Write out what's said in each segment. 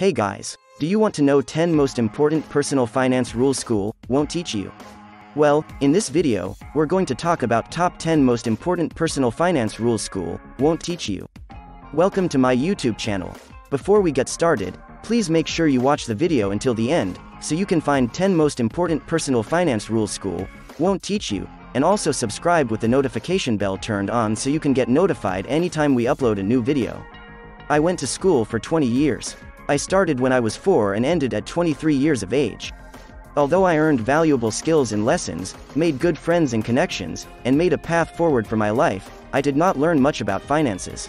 Hey guys, do you want to know 10 most important personal finance rules school won't teach you? Well, in this video, we're going to talk about top 10 most important personal finance rules school won't teach you. Welcome to my YouTube channel. Before we get started, please make sure you watch the video until the end, so you can find 10 most important personal finance rules school won't teach you, and also subscribe with the notification bell turned on so you can get notified anytime we upload a new video. I went to school for 20 years. I started when I was 4 and ended at 23 years of age. Although I earned valuable skills and lessons, made good friends and connections, and made a path forward for my life, I did not learn much about finances.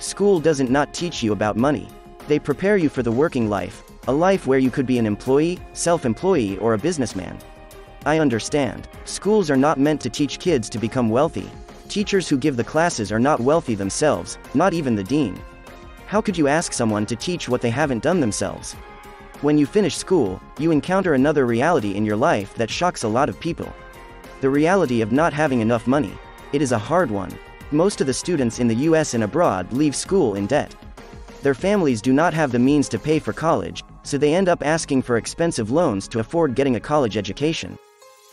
School doesn't not teach you about money. They prepare you for the working life, a life where you could be an employee, self-employee or a businessman. I understand. Schools are not meant to teach kids to become wealthy. Teachers who give the classes are not wealthy themselves, not even the dean. How could you ask someone to teach what they haven't done themselves? When you finish school, you encounter another reality in your life that shocks a lot of people. The reality of not having enough money. It is a hard one. Most of the students in the US and abroad leave school in debt. Their families do not have the means to pay for college, so they end up asking for expensive loans to afford getting a college education.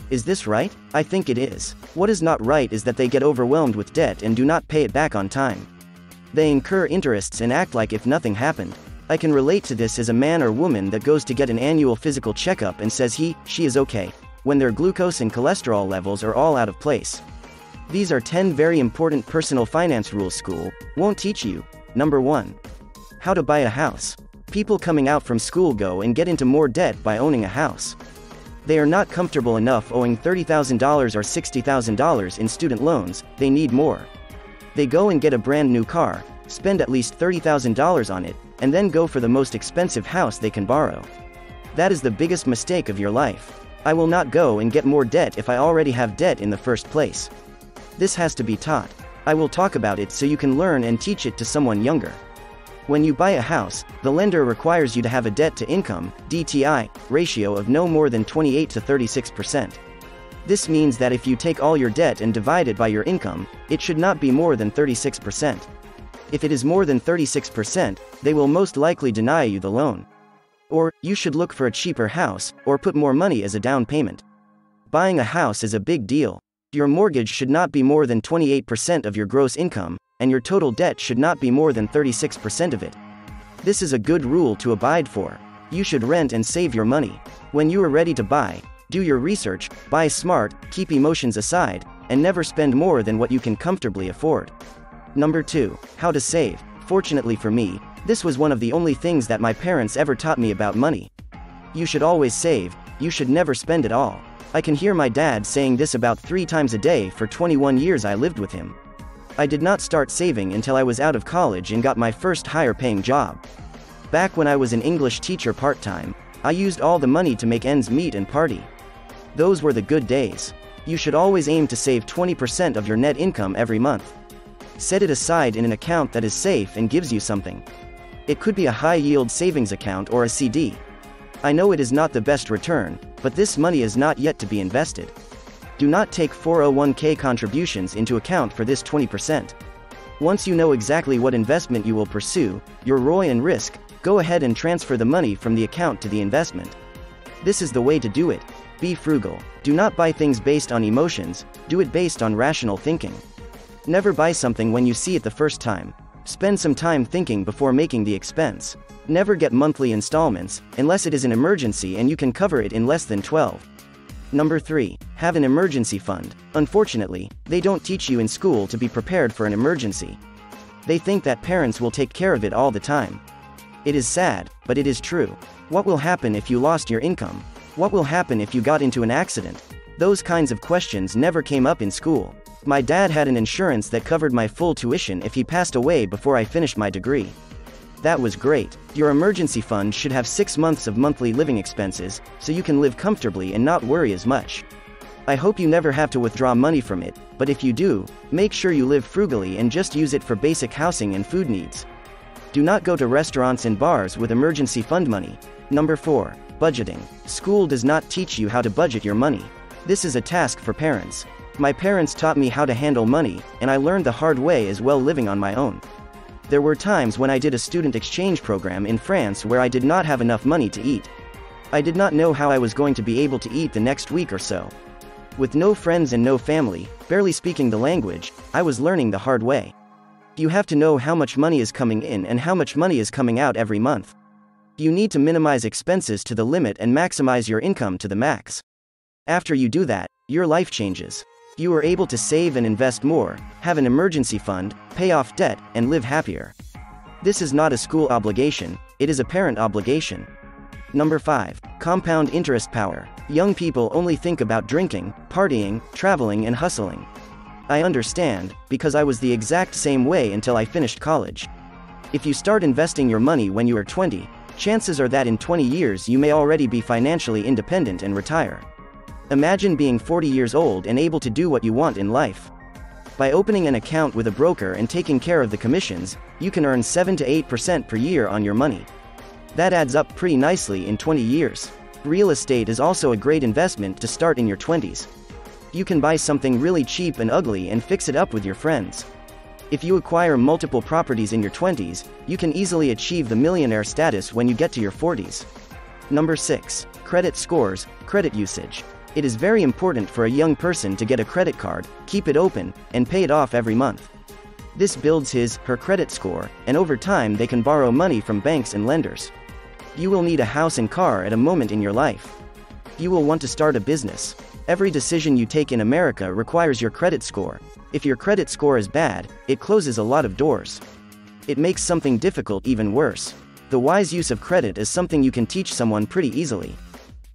Is this right? I think it is. What is not right is that they get overwhelmed with debt and do not pay it back on time. They incur interests and act like if nothing happened. I can relate to this as a man or woman that goes to get an annual physical checkup and says he, she is okay, when their glucose and cholesterol levels are all out of place. These are 10 very important personal finance rules school won't teach you. Number 1. How to buy a house. People coming out from school go and get into more debt by owning a house. They are not comfortable enough owing $30,000 or $60,000 in student loans, they need more. They go and get a brand new car, spend at least $30,000 on it, and then go for the most expensive house they can borrow. That is the biggest mistake of your life. I will not go and get more debt if I already have debt in the first place. This has to be taught. I will talk about it so you can learn and teach it to someone younger. When you buy a house, the lender requires you to have a debt to income DTI ratio of no more than 28 to 36%. This means that if you take all your debt and divide it by your income, it should not be more than 36%. If it is more than 36%, they will most likely deny you the loan. Or, you should look for a cheaper house, or put more money as a down payment. Buying a house is a big deal. Your mortgage should not be more than 28% of your gross income, and your total debt should not be more than 36% of it. This is a good rule to abide for. You should rent and save your money. When you are ready to buy, do your research, buy smart, keep emotions aside, and never spend more than what you can comfortably afford. Number 2. How to save. Fortunately for me, this was one of the only things that my parents ever taught me about money. You should always save, you should never spend it all. I can hear my dad saying this about three times a day for 21 years I lived with him. I did not start saving until I was out of college and got my first higher paying job. Back when I was an English teacher part time, I used all the money to make ends meet and party. Those were the good days. You should always aim to save 20% of your net income every month. Set it aside in an account that is safe and gives you something. It could be a high yield savings account or a CD. I know it is not the best return, but this money is not yet to be invested. Do not take 401k contributions into account for this 20%. Once you know exactly what investment you will pursue, your ROI and risk, go ahead and transfer the money from the account to the investment. This is the way to do it. Be frugal. Do not buy things based on emotions, do it based on rational thinking. Never buy something when you see it the first time. Spend some time thinking before making the expense. Never get monthly installments, unless it is an emergency and you can cover it in less than 12. Number 3. Have an emergency fund. Unfortunately, they don't teach you in school to be prepared for an emergency. They think that parents will take care of it all the time. It is sad, but it is true. What will happen if you lost your income? What will happen if you got into an accident? Those kinds of questions never came up in school. My dad had an insurance that covered my full tuition if he passed away before I finished my degree. That was great. Your emergency fund should have six months of monthly living expenses, so you can live comfortably and not worry as much. I hope you never have to withdraw money from it, but if you do, make sure you live frugally and just use it for basic housing and food needs. Do not go to restaurants and bars with emergency fund money. Number 4. Budgeting. School does not teach you how to budget your money. This is a task for parents. My parents taught me how to handle money, and I learned the hard way as well living on my own. There were times when I did a student exchange program in France where I did not have enough money to eat. I did not know how I was going to be able to eat the next week or so. With no friends and no family, barely speaking the language, I was learning the hard way. You have to know how much money is coming in and how much money is coming out every month. You need to minimize expenses to the limit and maximize your income to the max. After you do that, your life changes. You are able to save and invest more, have an emergency fund, pay off debt, and live happier. This is not a school obligation, it is a parent obligation. Number 5. Compound interest power. Young people only think about drinking, partying, traveling, and hustling. I understand, because I was the exact same way until I finished college. If you start investing your money when you are 20, chances are that in 20 years you may already be financially independent and retire. Imagine being 40 years old and able to do what you want in life. By opening an account with a broker and taking care of the commissions, you can earn 7 to 8% per year on your money. That adds up pretty nicely in 20 years. Real estate is also a great investment to start in your 20s. You can buy something really cheap and ugly and fix it up with your friends. If you acquire multiple properties in your 20s, you can easily achieve the millionaire status when you get to your 40s. Number 6. Credit scores, credit usage. It is very important for a young person to get a credit card, keep it open, and pay it off every month. This builds his, her credit score, and over time they can borrow money from banks and lenders. You will need a house and car at a moment in your life. You will want to start a business. Every decision you take in America requires your credit score. If your credit score is bad, it closes a lot of doors. It makes something difficult even worse. The wise use of credit is something you can teach someone pretty easily.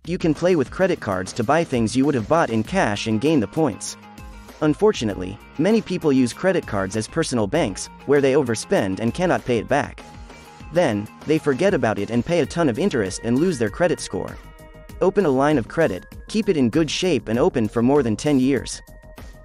You can play with credit cards to buy things you would have bought in cash and gain the points. Unfortunately, many people use credit cards as personal banks, where they overspend and cannot pay it back. Then, they forget about it and pay a ton of interest and lose their credit score. Open a line of credit, keep it in good shape and open for more than 10 years.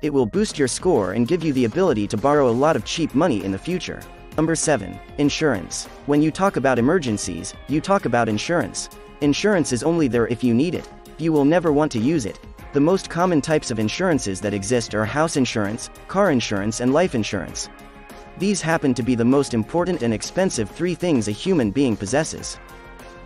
It will boost your score and give you the ability to borrow a lot of cheap money in the future. Number 7. Insurance. When you talk about emergencies, you talk about insurance. Insurance is only there if you need it. You will never want to use it. The most common types of insurances that exist are house insurance, car insurance, and life insurance. These happen to be the most important and expensive three things a human being possesses.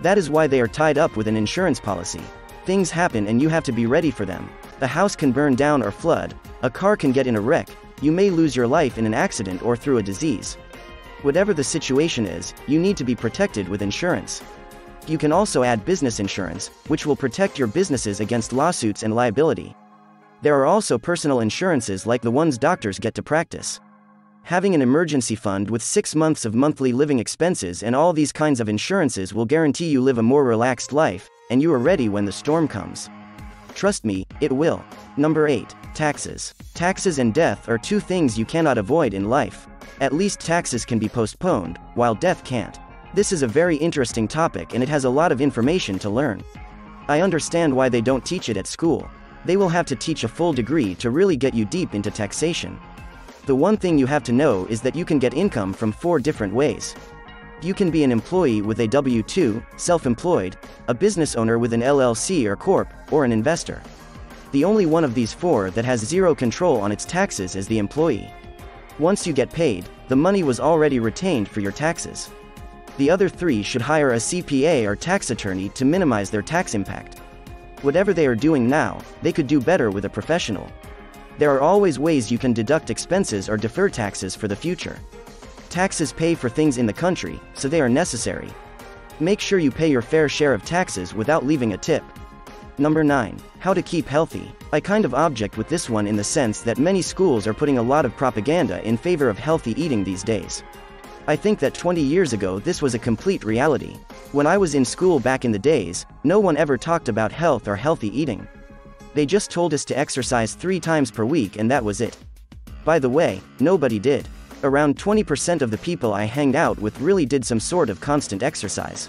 That is why they are tied up with an insurance policy. Things happen and you have to be ready for them. The house can burn down or flood, a car can get in a wreck, you may lose your life in an accident or through a disease. Whatever the situation is, you need to be protected with insurance. You can also add business insurance, which will protect your businesses against lawsuits and liability. There are also personal insurances like the ones doctors get to practice. Having an emergency fund with six months of monthly living expenses and all these kinds of insurances will guarantee you live a more relaxed life, and you are ready when the storm comes. Trust me, it will. Number 8. Taxes. Taxes and death are two things you cannot avoid in life. At least taxes can be postponed, while death can't. This is a very interesting topic and it has a lot of information to learn. I understand why they don't teach it at school. They will have to teach a full degree to really get you deep into taxation. The one thing you have to know is that you can get income from four different ways. You can be an employee with a W 2, self employed, a business owner with an LLC or Corp, or an investor. The only one of these four that has zero control on its taxes is the employee. Once you get paid, the money was already retained for your taxes. The other three should hire a CPA or tax attorney to minimize their tax impact. Whatever they are doing now, they could do better with a professional. There are always ways you can deduct expenses or defer taxes for the future. Taxes pay for things in the country, so they are necessary. Make sure you pay your fair share of taxes without leaving a tip. Number 9. How to keep healthy. I kind of object with this one in the sense that many schools are putting a lot of propaganda in favor of healthy eating these days. I think that 20 years ago this was a complete reality. When I was in school back in the days, no one ever talked about health or healthy eating. They just told us to exercise three times per week and that was it. By the way, nobody did. Around 20% of the people I hanged out with really did some sort of constant exercise.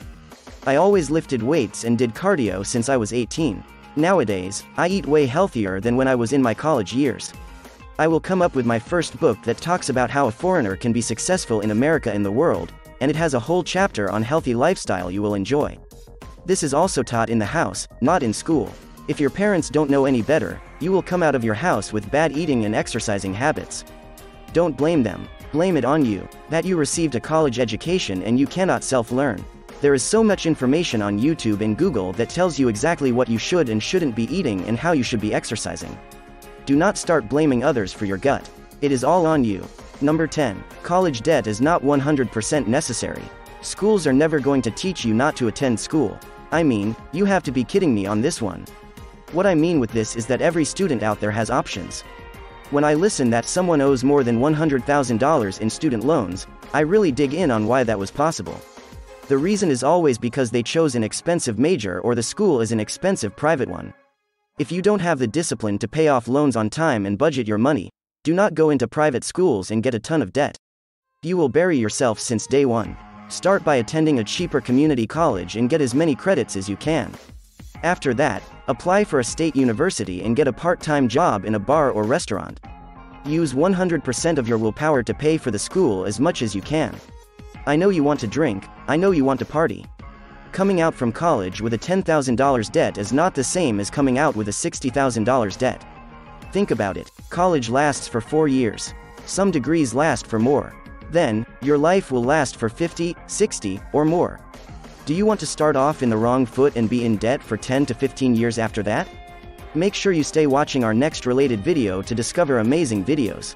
I always lifted weights and did cardio since I was 18. Nowadays, I eat way healthier than when I was in my college years. I will come up with my first book that talks about how a foreigner can be successful in America and the world, and it has a whole chapter on healthy lifestyle you will enjoy. This is also taught in the house, not in school. If your parents don't know any better, you will come out of your house with bad eating and exercising habits. Don't blame them. Blame it on you, that you received a college education and you cannot self-learn. There is so much information on YouTube and Google that tells you exactly what you should and shouldn't be eating and how you should be exercising. Do not start blaming others for your gut. It is all on you. Number 10. College debt is not 100% necessary. Schools are never going to teach you not to attend school. I mean, you have to be kidding me on this one. What I mean with this is that every student out there has options. When I listen that someone owes more than $100,000 in student loans, I really dig in on why that was possible. The reason is always because they chose an expensive major or the school is an expensive private one. If you don't have the discipline to pay off loans on time and budget your money, do not go into private schools and get a ton of debt. You will bury yourself since day one. Start by attending a cheaper community college and get as many credits as you can. After that, apply for a state university and get a part time job in a bar or restaurant. Use 100% of your willpower to pay for the school as much as you can. I know you want to drink, I know you want to party. Coming out from college with a $10,000 debt is not the same as coming out with a $60,000 debt. Think about it college lasts for four years. Some degrees last for more. Then, your life will last for 50, 60, or more. Do you want to start off in the wrong foot and be in debt for 10 to 15 years after that? Make sure you stay watching our next related video to discover amazing videos.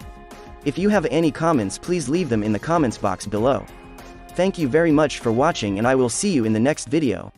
If you have any comments please leave them in the comments box below. Thank you very much for watching and I will see you in the next video.